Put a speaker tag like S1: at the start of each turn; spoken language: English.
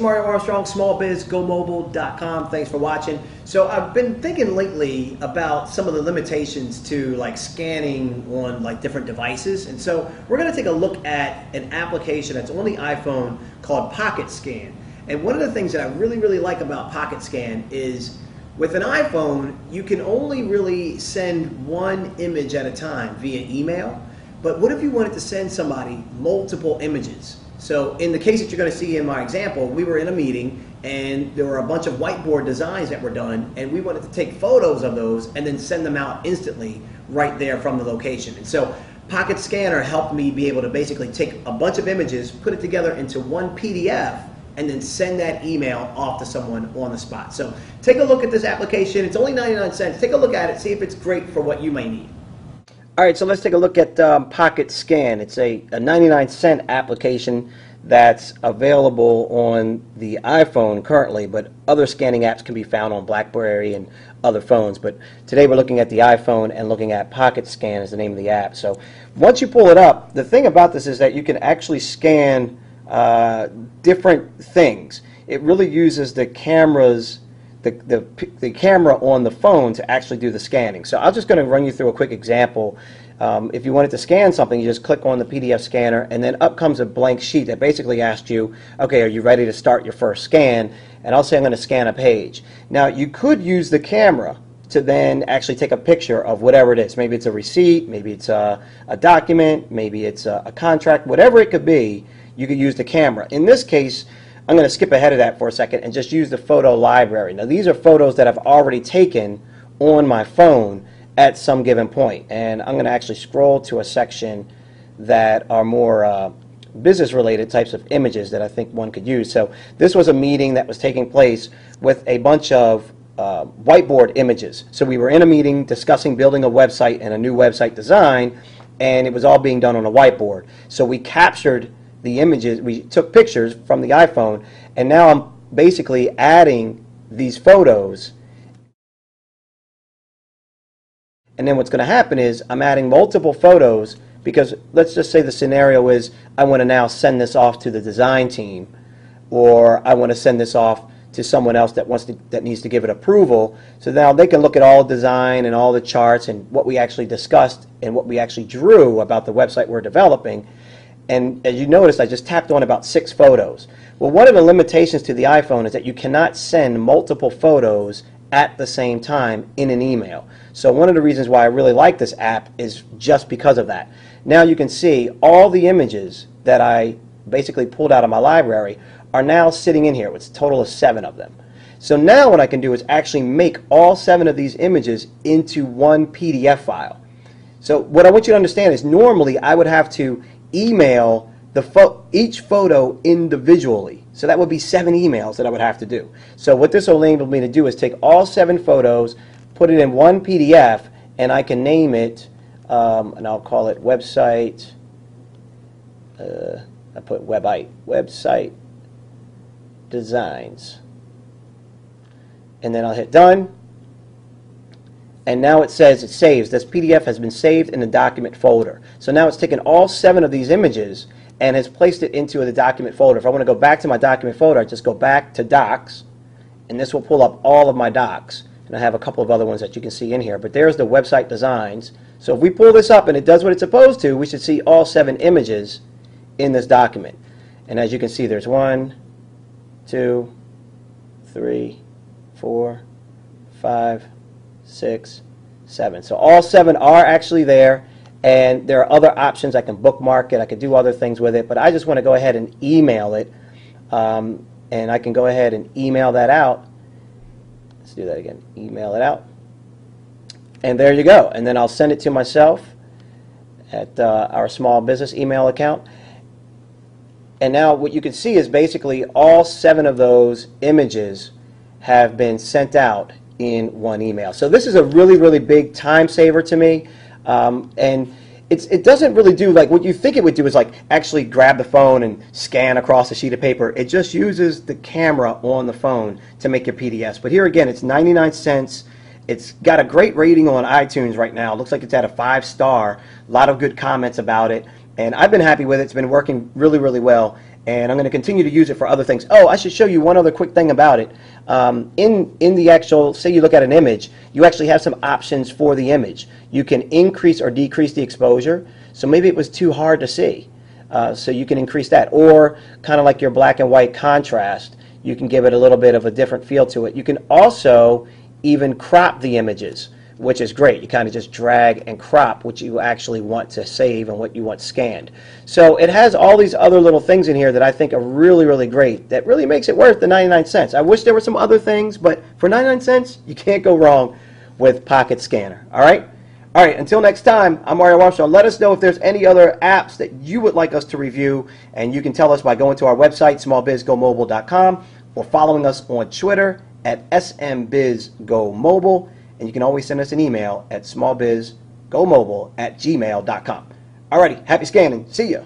S1: Mario Armstrong, smallbizgomobile.com. Thanks for watching. So I've been thinking lately about some of the limitations to like scanning on like different devices. And so we're going to take a look at an application that's on the iPhone called Pocket Scan. And one of the things that I really, really like about Pocket Scan is with an iPhone, you can only really send one image at a time via email. But what if you wanted to send somebody multiple images? So in the case that you're going to see in my example, we were in a meeting and there were a bunch of whiteboard designs that were done and we wanted to take photos of those and then send them out instantly right there from the location. And so Pocket Scanner helped me be able to basically take a bunch of images, put it together into one PDF and then send that email off to someone on the spot. So take a look at this application. It's only 99 cents. Take a look at it, see if it's great for what you may need. All right, so let's take a look at um, Pocket Scan. It's a, a 99 cent application that's available on the iPhone currently, but other scanning apps can be found on BlackBerry and other phones. But today we're looking at the iPhone and looking at Pocket Scan is the name of the app. So once you pull it up, the thing about this is that you can actually scan uh, different things. It really uses the cameras the, the, the camera on the phone to actually do the scanning. So I'm just going to run you through a quick example. Um, if you wanted to scan something, you just click on the PDF scanner, and then up comes a blank sheet that basically asks you, okay, are you ready to start your first scan? And I'll say I'm going to scan a page. Now, you could use the camera to then actually take a picture of whatever it is. Maybe it's a receipt, maybe it's a, a document, maybe it's a, a contract, whatever it could be, you could use the camera. In this case, I'm going to skip ahead of that for a second and just use the photo library. Now these are photos that I've already taken on my phone at some given point. And I'm going to actually scroll to a section that are more uh, business related types of images that I think one could use. So this was a meeting that was taking place with a bunch of uh, whiteboard images. So we were in a meeting discussing building a website and a new website design and it was all being done on a whiteboard. So we captured the images, we took pictures from the iPhone, and now I'm basically adding these photos. And then what's going to happen is I'm adding multiple photos because let's just say the scenario is I want to now send this off to the design team or I want to send this off to someone else that wants to, that needs to give it approval. So now they can look at all the design and all the charts and what we actually discussed and what we actually drew about the website we're developing and as you noticed, I just tapped on about six photos. Well, one of the limitations to the iPhone is that you cannot send multiple photos at the same time in an email. So one of the reasons why I really like this app is just because of that. Now you can see all the images that I basically pulled out of my library are now sitting in here. It's a total of seven of them. So now what I can do is actually make all seven of these images into one PDF file. So what I want you to understand is normally I would have to email the fo each photo individually. So that would be seven emails that I would have to do. So what this will enable me to do is take all seven photos, put it in one PDF, and I can name it, um, and I'll call it website, uh, I put webite, website designs. And then I'll hit done. And now it says it saves. This PDF has been saved in the document folder. So now it's taken all seven of these images and has placed it into the document folder. If I want to go back to my document folder, I just go back to docs, and this will pull up all of my docs. And I have a couple of other ones that you can see in here. But there's the website designs. So if we pull this up and it does what it's supposed to, we should see all seven images in this document. And as you can see, there's one, two, three, four, five, six, seven. So all seven are actually there, and there are other options. I can bookmark it, I can do other things with it, but I just want to go ahead and email it, um, and I can go ahead and email that out. Let's do that again. Email it out. And there you go. And then I'll send it to myself at uh, our small business email account. And now what you can see is basically all seven of those images have been sent out in one email. So this is a really, really big time saver to me. Um, and it's, it doesn't really do like what you think it would do is like actually grab the phone and scan across a sheet of paper. It just uses the camera on the phone to make your PDFs. But here again, it's 99 cents. It's got a great rating on iTunes right now. Looks like it's at a five star. A lot of good comments about it. And I've been happy with it. It's been working really, really well. And I'm going to continue to use it for other things. Oh, I should show you one other quick thing about it. Um, in, in the actual, say you look at an image, you actually have some options for the image. You can increase or decrease the exposure, so maybe it was too hard to see. Uh, so you can increase that. Or kind of like your black and white contrast, you can give it a little bit of a different feel to it. You can also even crop the images which is great. You kind of just drag and crop what you actually want to save and what you want scanned. So it has all these other little things in here that I think are really, really great that really makes it worth the 99 cents. I wish there were some other things, but for 99 cents, you can't go wrong with Pocket Scanner. All right? All right, until next time, I'm Mario Armstrong. Let us know if there's any other apps that you would like us to review, and you can tell us by going to our website, smallbizgomobile.com, or following us on Twitter at smbizgomobile and you can always send us an email at smallbizgomobile at gmail.com. Alrighty, happy scanning. See ya.